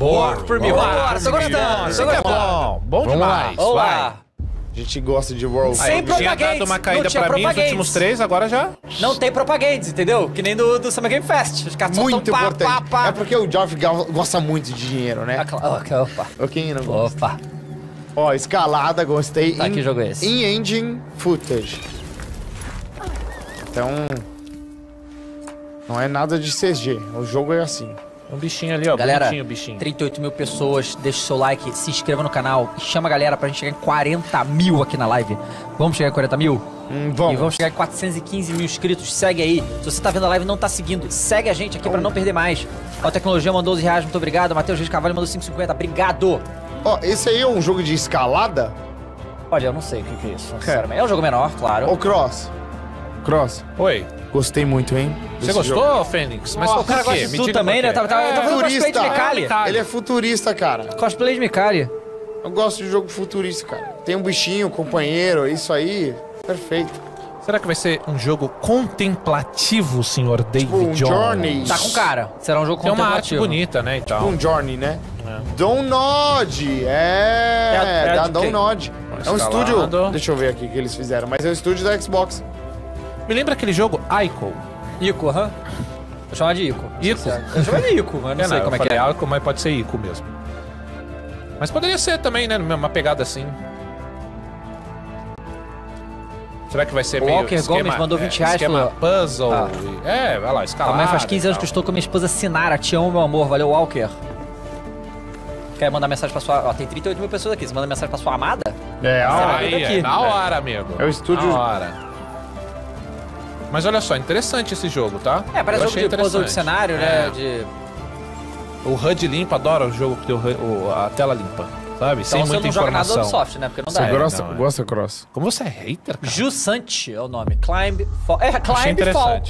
Boa, por mim. Boa, Bora, tô gostando, Isso tô aqui é gostando. bom, bom Vamos lá. demais. Vamos vai. lá. A gente gosta de World. Sem Aí, tinha propagandas, dado uma caída tinha pra mim, os propagandas. últimos três, agora já... Não tem propagandas, entendeu? Que nem do, do Summer Game Fest. Os caras só Muito pá, importante. pá, pá. É porque o Geoff go- gosta muito de dinheiro, né? Ah, claro. Ok, Opa, Quem não gosta? opa. Ó, escalada, gostei. Tá, In- que jogo é esse? In-engine footage. Então... Não é nada de CG. O jogo é assim. Um bichinho ali, ó, Galera, bonitinho o bichinho. 38 mil pessoas, deixa o seu like, se inscreva no canal e chama a galera pra gente chegar em 40 mil aqui na live. Vamos chegar em 40 mil? Hum, E vamos. vamos chegar em 415 mil inscritos. Segue aí. Se você tá vendo a live e não tá seguindo, segue a gente aqui pra não perder mais. Ó, a Tecnologia mandou 12 reais, muito obrigado. Matheus Reis Carvalho mandou 5,50. Obrigado. Ó, esse aí é um jogo de escalada? Olha, eu não sei o que, que é isso, sinceramente. É um jogo menor, claro. Ô, Cross. Cross. Oi, Gostei muito, hein? você gostou, jogo. Fênix? Mas Nossa, O cara quê? gosta de Me tudo diga também, né? Tava, tava, É, tava fazendo cosplay de futurista. Micali. Micali. Ele é futurista, cara. Cosplay de Micali. Eu gosto de jogo futurista, cara. Tem um bichinho, companheiro, isso aí. Perfeito. Será que vai ser um jogo contemplativo, senhor David um Jones? Journey. Tá com cara. Será um jogo Tem uma arte contemplativo. bonita, né, e tal. Um Journey, né? É. Download. É, É- é da de quem? Download. É um Escalado. estúdio. Deixa eu ver aqui o que eles fizeram. Mas é o estúdio da Xbox. Me lembra aquele jogo Ico? Ico, aham. Vou chamar de Ico. Ico? Eu chamo de Ico, mas não sei como é eu que é. Ico, mas pode ser Ico mesmo. Mas poderia ser também, né? Uma pegada assim. Será que vai ser O meio Walker Gomes mandou 20 reais, Esquema falou- puzzle. Ah. e- É, vai lá, escalada. Amanhã faz 15 e anos que eu estou com minha esposa Sinara. Te amo, meu amor. Valeu, Walker. Quer mandar mensagem pra sua... Ó, tem 38 mil pessoas aqui. Você manda mensagem pra sua amada? É, ó. Aí, é, na hora, amigo. É o estúdio- Na hora. Mas olha só, interessante esse jogo, tá? É, parece Eu jogo de puzzle de cenário, né? É. De... O HUD limpa, adora o jogo que tem o, a tela limpa, sabe? Sem Então você muita não joga nada do informação. Ubisoft, né? Porque não Você dá. É, gosta, não, é. gosta, Cross? Como você é hater, cara? Jussante é o nome. Climb... Fall. É, Climb Fall.